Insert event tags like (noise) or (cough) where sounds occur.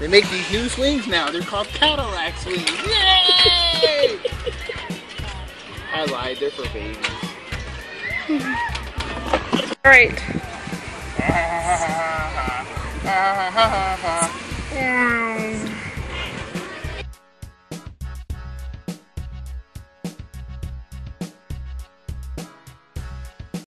They make these new swings now. They're called Cadillac swings. Yay! I lied. They're for babies. All right. (laughs)